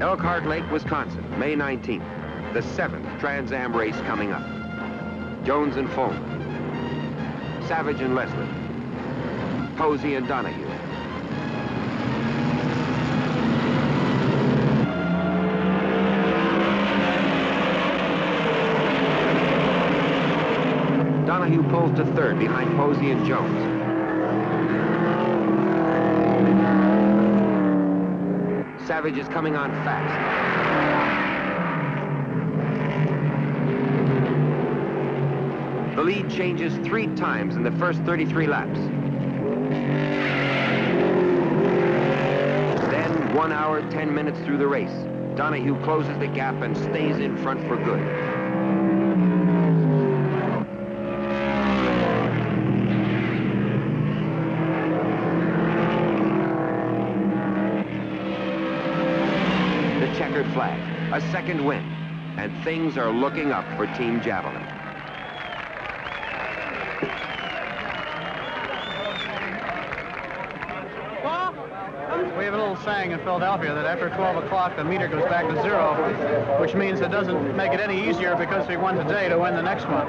Elkhart Lake, Wisconsin, May 19th. The seventh Trans Am race coming up. Jones and Follmer. Savage and Leslie. Posey and Donohue. Donohue pulls to third behind Posey and Jones. Savage is coming on fast. The lead changes three times in the first 33 laps. Then, one hour, 10 minutes through the race, Donohue closes the gap and stays in front for good. Checkered flag, a second win, and things are looking up for Team Javelin. We have a little saying in Philadelphia that after 12 o'clock the meter goes back to zero, which means it doesn't make it any easier because we won today to win the next one.